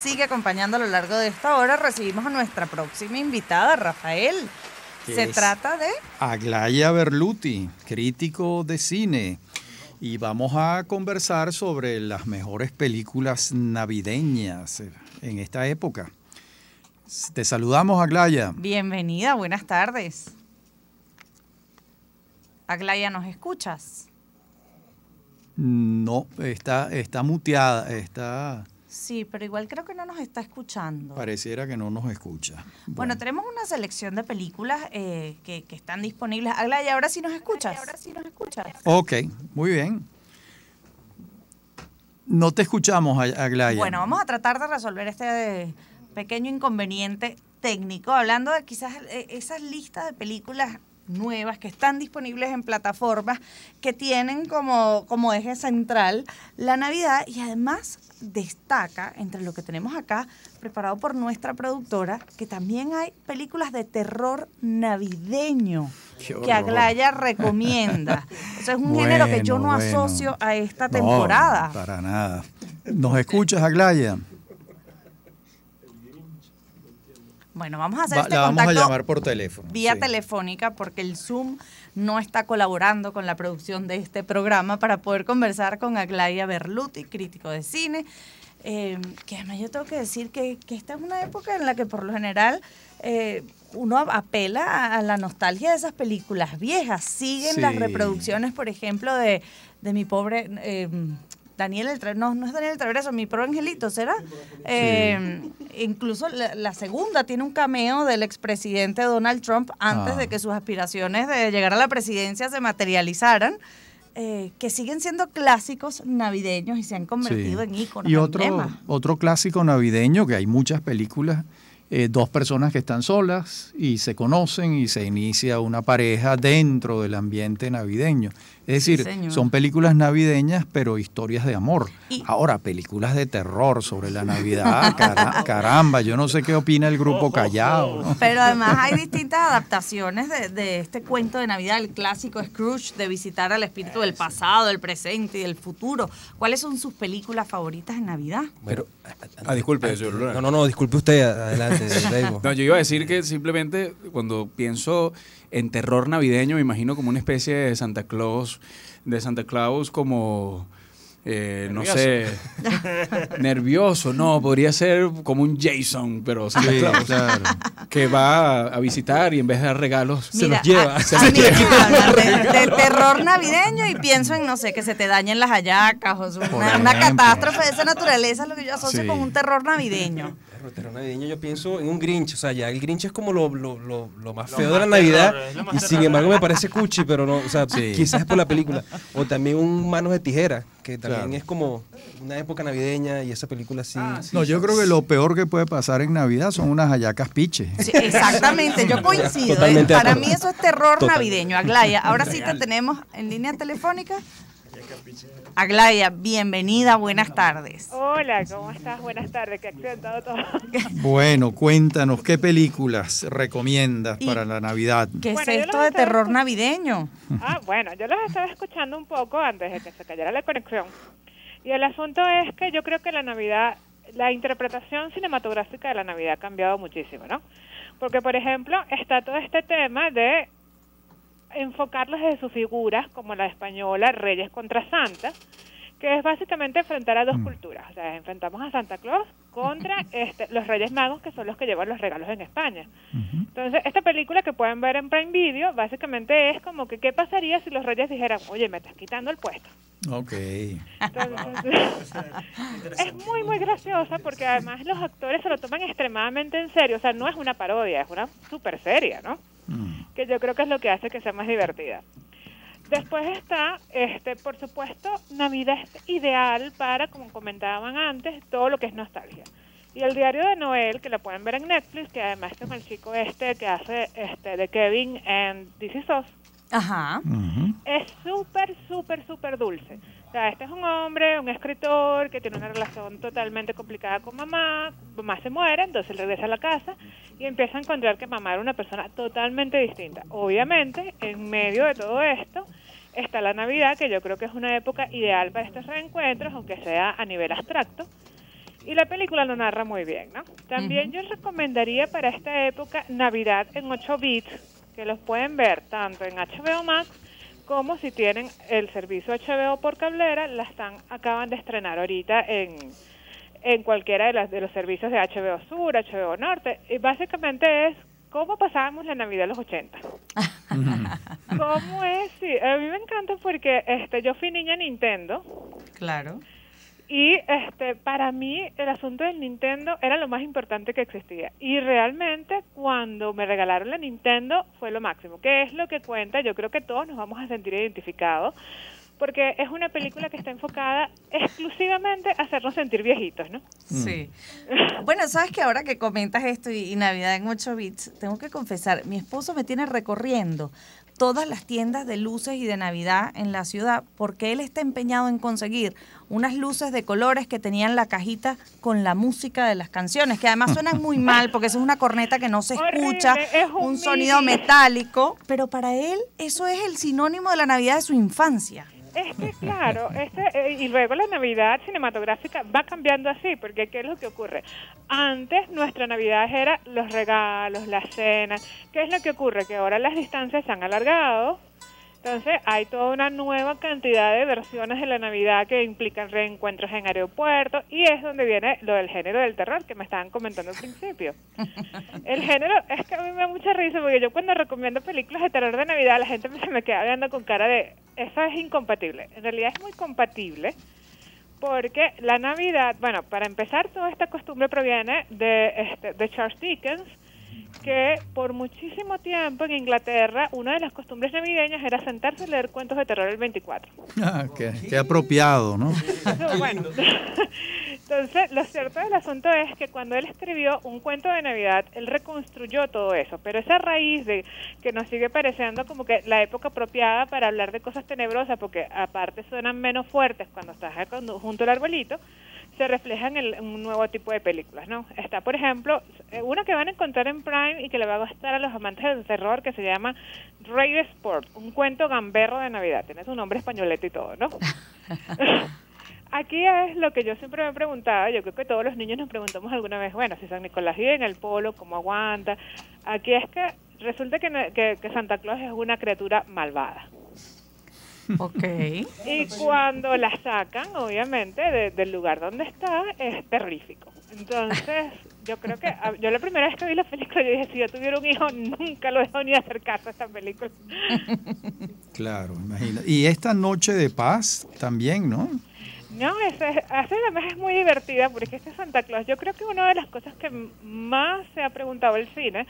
sigue acompañando a lo largo de esta hora. Recibimos a nuestra próxima invitada, Rafael. Se es trata de... Aglaya Berluti, crítico de cine. Y vamos a conversar sobre las mejores películas navideñas en esta época. Te saludamos, Aglaya. Bienvenida, buenas tardes. Aglaya, ¿nos escuchas? No, está, está muteada, está... Sí, pero igual creo que no nos está escuchando. Pareciera que no nos escucha. Bueno, tenemos una selección de películas eh, que, que están disponibles. Aglaya, ahora sí nos escuchas. Ahora sí nos escuchas. Ok, muy bien. No te escuchamos, A- Aglaya. Bueno, vamos a tratar de resolver este pequeño inconveniente técnico, hablando de quizás eh, esas listas de películas nuevas que están disponibles en plataformas que tienen como, como eje central la Navidad y además destaca entre lo que tenemos acá preparado por nuestra productora que también hay películas de terror navideño que. Aglaya recomienda. Eso es un género que yo no Bueno, asocio a esta No, temporada. para nada. ¿Nos escuchas, Aglaya? Bueno, vamos a hacer Va- este la vamos a contacto llamar por teléfono. vía sí. telefónica porque el Zoom no está colaborando con la producción de este programa para poder conversar con Aglaya Berluti, crítico de cine. eh, que además yo tengo que decir que, que esta es una época en la que por lo general eh, uno apela a, a la nostalgia de esas películas viejas. Siguen las reproducciones, por ejemplo, de, de mi pobre... eh, Daniel el no, no es Daniel el Travieso, mi pro angelito, ¿será? Eh, incluso la, la segunda tiene un cameo del expresidente Donald Trump antes Ah. de que sus aspiraciones de llegar a la presidencia se materializaran, eh, que siguen siendo clásicos navideños y se han convertido Sí. en íconos. Y otro, otro clásico navideño, que hay muchas películas, eh, dos personas que están solas y se conocen y se inicia una pareja dentro del ambiente navideño. Es decir, son películas navideñas, pero historias de amor. Y- Ahora, películas de terror sobre la Navidad, cara- caramba, yo no sé qué opina el grupo Callao. ¿no? Pero además hay distintas adaptaciones de, de este cuento de Navidad, el clásico Scrooge, de visitar al espíritu del pasado, el presente y del futuro. ¿Cuáles son sus películas favoritas en Navidad? Pero, Ah, disculpe, señor Luna. no, no, no, disculpe usted, adelante. No, yo iba a decir que simplemente cuando pienso en terror navideño me imagino como una especie de Santa Claus, de Santa Claus como, eh, no sé, nervioso, no, podría ser como un Jason, pero Santa Sí, Claus, claro. que va a visitar y en vez de dar regalos, se los lleva. a- se a los mí lleva. me hablan de, de terror navideño y pienso en, no sé, que se te dañen las hallacas o una, una catástrofe de esa naturaleza, es lo que yo asocio Sí. con un terror navideño. Pero terror navideño yo pienso en un Grinch, o sea, ya el Grinch es como lo, lo, lo, lo más feo de la Navidad terror, y sin embargo me parece cuchi, pero no, o sea, Sí. quizás es por la película. O también un Manos de Tijera, que también Claro. es como una época navideña y esa película sí. No, yo creo que lo peor que puede pasar en Navidad son unas hallacas piches. Sí, exactamente, yo coincido. ¿eh? Totalmente Para mí eso es terror Total. navideño. Aglaya, ahora sí te tenemos en línea telefónica. Aglaya, bienvenida, buenas tardes. Hola, ¿cómo estás? Buenas tardes, que accidentado todo. Bueno, cuéntanos, ¿qué películas recomiendas para la Navidad? ¿Qué Bueno, es yo esto de terror escuch- navideño? Ah, bueno, yo los estaba escuchando un poco antes de que se cayera la conexión. Y el asunto es que yo creo que la Navidad, la interpretación cinematográfica de la Navidad ha cambiado muchísimo, ¿no? Porque, por ejemplo, está todo este tema de enfocarlos desde sus figuras, como la española, Reyes contra Santa, que es básicamente enfrentar a dos culturas. O sea, enfrentamos a Santa Claus contra este, los Reyes Magos, que son los que llevan los regalos en España. Entonces, esta película que pueden ver en Prime Video, básicamente es como que, ¿qué pasaría si los Reyes dijeran, oye, me estás quitando el puesto? Ok. Entonces, es muy, muy graciosa porque además los actores se lo toman extremadamente en serio. O sea, no es una parodia, es una super seria, ¿no? Que yo creo que es lo que hace que sea más divertida. Después está, este, por supuesto, Navidad es ideal para, como comentaban antes, todo lo que es nostalgia. Y el diario de Noel, que lo pueden ver en Netflix, que además es el chico este que hace este de Kevin en This Is Us, Ajá. Ujú. es súper, súper, súper dulce. O sea, este es un hombre, un escritor que tiene una relación totalmente complicada con mamá. Mamá se muere, entonces él regresa a la casa y empieza a encontrar que mamá era una persona totalmente distinta. Obviamente, en medio de todo esto está la Navidad, que yo creo que es una época ideal para estos reencuentros, aunque sea a nivel abstracto. Y la película lo narra muy bien, ¿no? También yo recomendaría para esta época Navidad en 8 bits, que los pueden ver tanto en HBO Max como si tienen el servicio HBO por cablera, la están acaban de estrenar ahorita en, en cualquiera de, las, de los servicios de HBO Sur, HBO Norte. Y básicamente es cómo pasábamos la Navidad de los 80. ¿Cómo es? Sí, a mí me encanta porque este, yo fui niña Nintendo. Claro. Y este, para mí el asunto del Nintendo era lo más importante que existía. Y realmente cuando me regalaron la Nintendo fue lo máximo. ¿Qué es lo que cuenta? Yo creo que todos nos vamos a sentir identificados. Porque es una película que está enfocada exclusivamente a hacernos sentir viejitos, ¿no? Sí. Bueno, sabes que ahora que comentas esto y, y Navidad en 8 bits, tengo que confesar, mi esposo me tiene recorriendo todas las tiendas de luces y de Navidad en la ciudad porque él está empeñado en conseguir unas luces de colores que tenían la cajita con la música de las canciones, que además suenan muy mal porque eso es una corneta que no se escucha, Horrible, es un un sonido metálico, pero para él eso es el sinónimo de la Navidad de su infancia. Es que claro, este, eh, y luego la Navidad cinematográfica va cambiando así, porque ¿qué es lo que ocurre? Antes nuestra Navidad era los regalos, las cenas. ¿Qué es lo que ocurre? Que ahora las distancias se han alargado. Entonces hay toda una nueva cantidad de versiones de la Navidad que implican reencuentros en aeropuertos y es donde viene lo del género del terror que me estaban comentando al principio. El género es que a mí me da mucha risa porque yo cuando recomiendo películas de terror de Navidad la gente se me queda viendo con cara de eso es incompatible. En realidad es muy compatible porque la Navidad, bueno, para empezar toda esta costumbre proviene de, este, de Charles Dickens que por muchísimo tiempo en Inglaterra una de las costumbres navideñas era sentarse a leer cuentos de terror el 24. Ah, qué, qué apropiado, ¿no? Bueno. Entonces, lo cierto del asunto es que cuando él escribió un cuento de Navidad, él reconstruyó todo eso, pero esa raíz de que nos sigue pareciendo como que la época apropiada para hablar de cosas tenebrosas, porque aparte suenan menos fuertes cuando estás junto al arbolito, se refleja en, el- en un nuevo tipo de películas, ¿no? Está, por ejemplo, eh, una que van a encontrar en Prime y que le va a gustar a los amantes del terror, que se llama Rey de Sport, un cuento gamberro de Navidad. Tiene su nombre españolete y todo, ¿no? Aquí es lo que yo siempre me he preguntado, yo creo que todos los niños nos preguntamos alguna vez, bueno, si San Nicolás vive en el polo, ¿cómo aguanta? Aquí es que resulta que, que, que Santa Claus es una criatura malvada. Ok. Y cuando la sacan, obviamente, de- del lugar donde está, es terrífico. Entonces, yo creo que, yo la primera vez que vi la película, yo dije, si yo tuviera un hijo, nunca lo dejo ni acercarse a esta película. Claro, imagino. Y esta noche de paz también, ¿no? No, ese, ese además es muy divertida porque este Santa Claus, yo creo que una de las cosas que más se ha preguntado el cine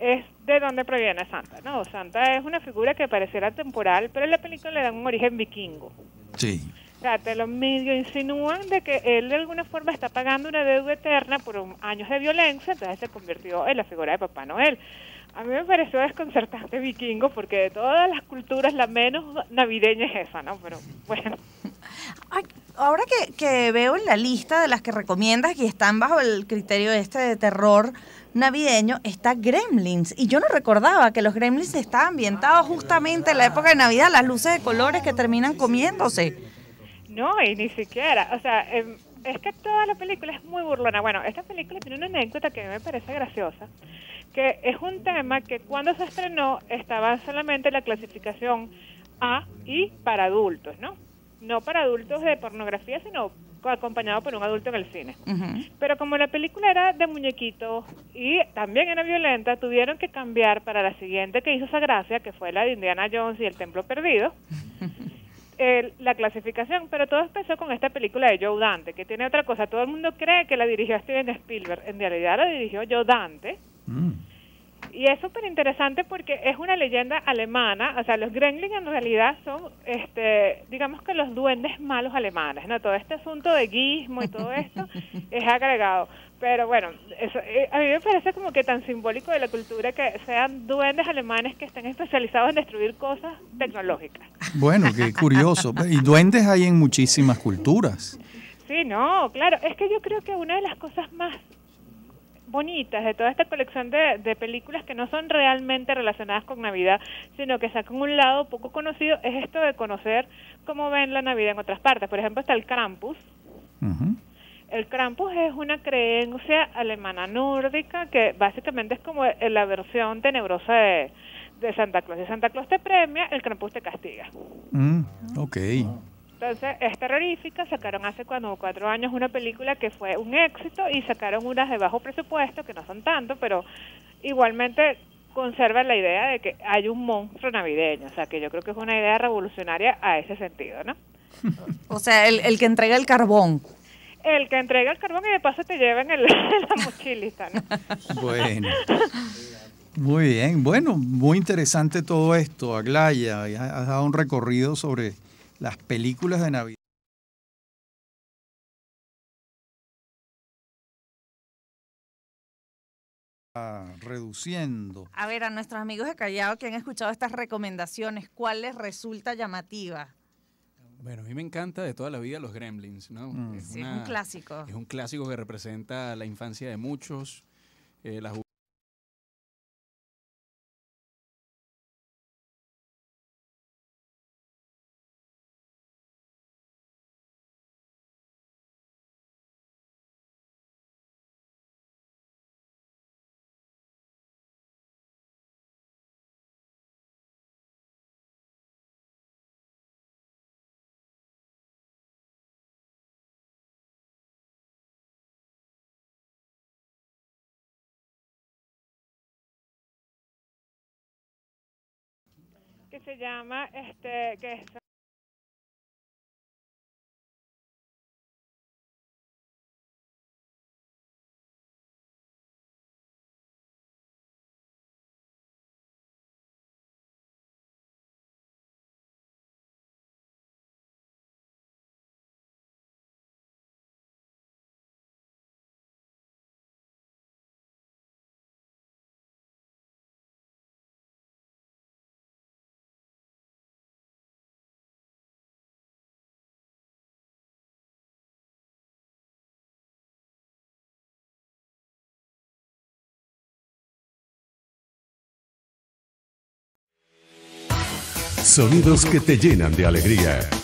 es de dónde proviene Santa, ¿no? Santa es una figura que pareciera temporal, pero en la película le dan un origen vikingo. Sí. O sea, te lo medio insinúan de que él de alguna forma está pagando una deuda eterna por un- años de violencia, entonces se convirtió en la figura de Papá Noel. A mí me pareció desconcertante vikingo porque de todas las culturas la menos navideña es esa, ¿no? Pero bueno. Ahora que, que veo en la lista de las que recomiendas y están bajo el criterio este de terror navideño, está Gremlins. Y yo no recordaba que los Gremlins estaban ambientados justamente en la época de Navidad, las luces de colores que terminan comiéndose. No, y ni siquiera. O sea, em, es que toda la película es muy burlona. Bueno, esta película tiene una anécdota que a mí me parece graciosa, que es un tema que cuando se estrenó estaba solamente la clasificación A y para adultos, ¿no? No para adultos de pornografía, sino co- acompañado por un adulto en el cine. Pero como la película era de muñequitos y también era violenta, tuvieron que cambiar para la siguiente que hizo esa gracia, que fue la de Indiana Jones y el Templo Perdido, el- la clasificación. Pero todo empezó con esta película de Joe Dante, que tiene otra cosa. Todo el mundo cree que la dirigió Steven Spielberg. En realidad la dirigió Joe Dante. Mm. Y es súper interesante porque es una leyenda alemana, o sea, los Gremlins en realidad son, este, digamos que los duendes malos alemanes, ¿no? Todo este asunto de guismo y todo esto es agregado. Pero bueno, eso, eh, a mí me parece como que tan simbólico de la cultura que sean duendes alemanes que estén especializados en destruir cosas tecnológicas. Bueno, qué curioso. Y duendes hay en muchísimas culturas. Sí, no, claro, es que yo creo que una de las cosas más bonitas de toda esta colección de, de películas que no son realmente relacionadas con Navidad, sino que sacan un lado poco conocido, es esto de conocer cómo ven la Navidad en otras partes. Por ejemplo, está el Krampus. El Krampus es una creencia alemana nórdica que básicamente es como la versión tenebrosa de, de Santa Claus. Si Santa Claus te premia, el Krampus te castiga. Mm, ok. Entonces, es terrorífica. Sacaron hace cuando, cuatro años una película que fue un éxito y sacaron unas de bajo presupuesto, que no son tanto, pero igualmente conserva la idea de que hay un monstruo navideño. O sea, que yo creo que es una idea revolucionaria a ese sentido, ¿no? o sea, el, el que entrega el carbón. El que entrega el carbón y de paso te lleva en, el, la mochilita, ¿no? Bueno. Muy bien, bueno, muy interesante todo esto, Aglaya. Has dado un recorrido sobre las películas de Navidad. reduciendo. A ver, a nuestros amigos de Callao que han escuchado estas recomendaciones, ¿cuál les resulta llamativa? Bueno, a mí me encanta de toda la vida los Gremlins, ¿no? Mm. Es, sí, es un clásico. Es un clásico que representa la infancia de muchos, eh, la que se llama, este, que es Sonidos que te llenan de alegría.